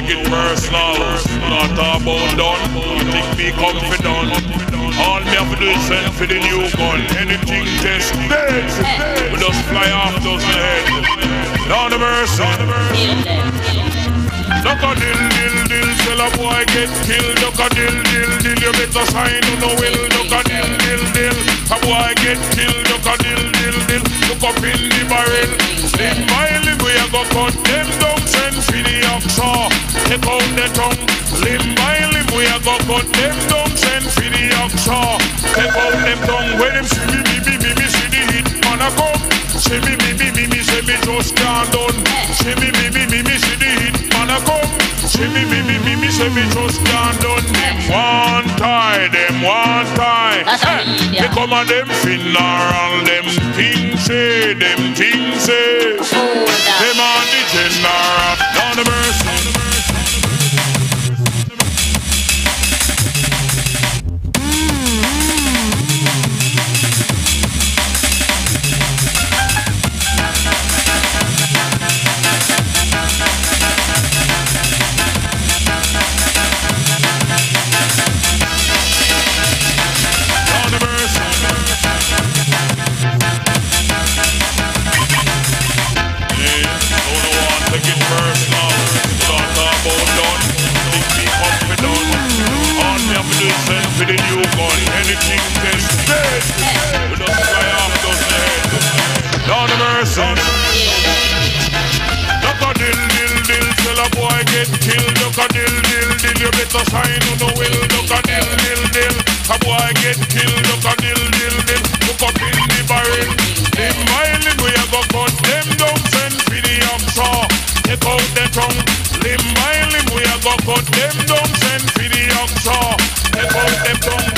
take it personal. Not about done. You think me confident? All me have to do is send for the new gun. Anything test dead. We just fly off those head. Down the mercy. Duck a dill dill dill, tell a boy get killed. Duck a dill dill dill, you better sign on the will. Duck a dill dill dill, a boy get killed. Duck a dill dill dill, look up in the barrel. Live by live, we a go cut them down. Send for the oxa, take out the tongue. Live by live, we a go cut them down. Send for the oxa, take out them tongue. When them see me, me, me, me, me, see the hit man a come. See me, me, me, me, me, say me just can't done. See me, me, me, me, me, see the hit man a come. See me, me, me, me, me, say me just can't done. Them one time, them one time. That's how we need They come and them funeral, them things say, them things say. Them on the general, down the mercy. Get killed. Duck a dill dill dill, you better sign on the will. Duck a dill dill dill, a boy get killed. Duck a dill dill dill, look up in the barrel. In my limb we a go cut them down, send for the oxa. Take out the tongue. By limb we a go cut them down, send for the oxa. Take out them tongue.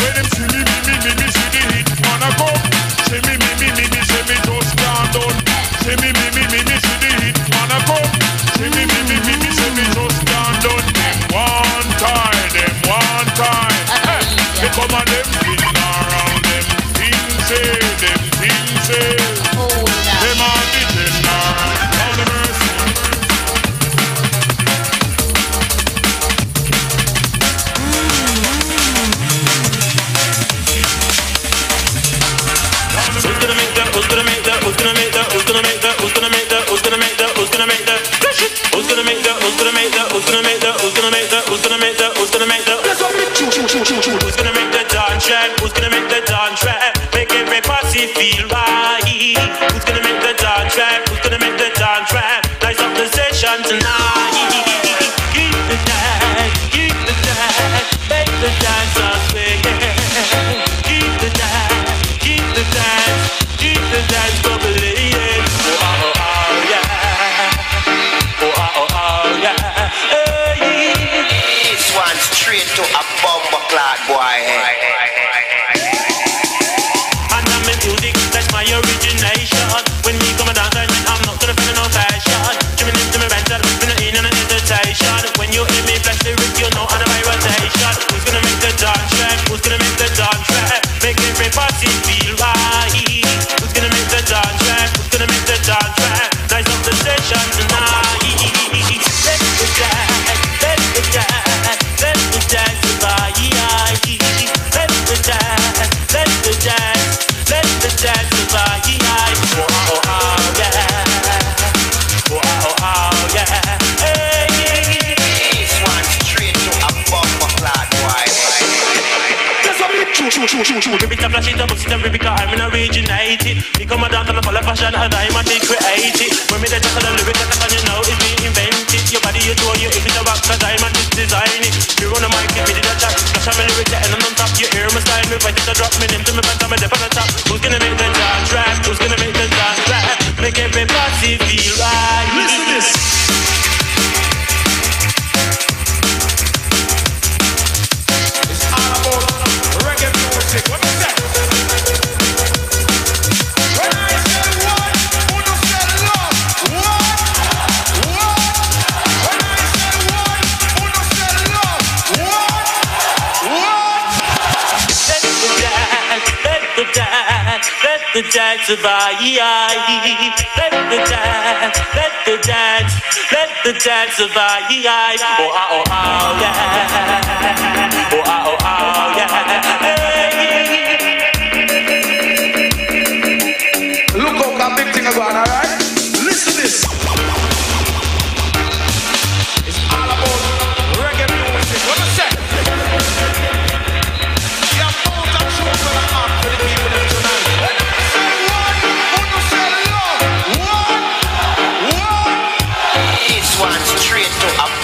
Tonight. hot boy. Rip it up, flash it up, sit and it, 'cause I'm in originated. Me come a dance, I'm a follow fashion, and I'm a big creative. When me the just the lyrics, I can you know it's invented. Your body, you know you, if it's a rock, 'cause I'm a design it. You run a mic, give me the chat, flash my lyrics, and I'm on top. You hear my style, me right it, I drop me into me pants, I'm a dip on the top. Who's gonna make the dance rap? Who's gonna make the dance rap? Make everybody feel right. Listen this. dance of I-E-I. Let the dance, let the dance, let the dance of I-E-I. Oh, ah, oh, ah, oh, yeah. Oh, ah, oh, ah, oh, yeah. Hey. want to treat to a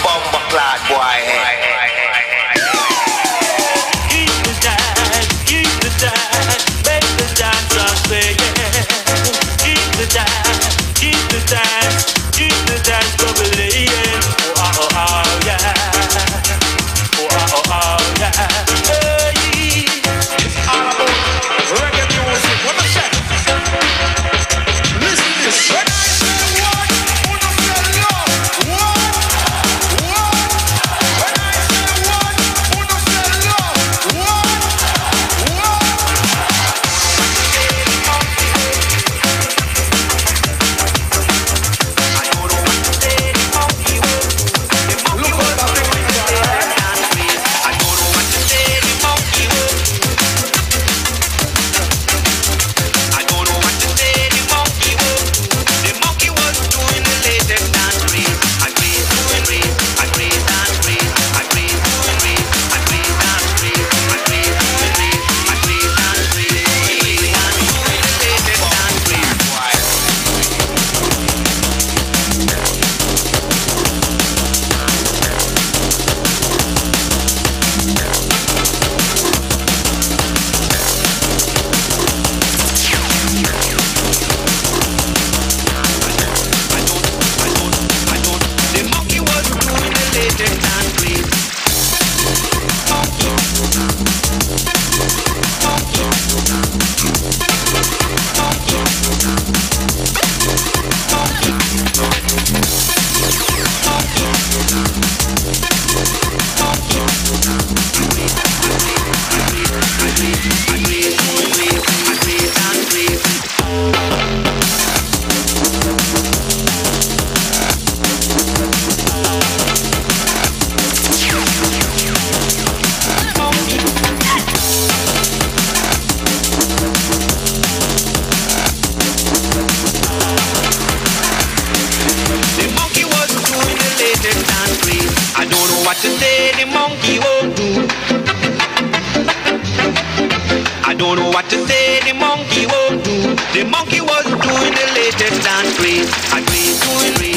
The monkey was doing the latest dance, green, and doing green.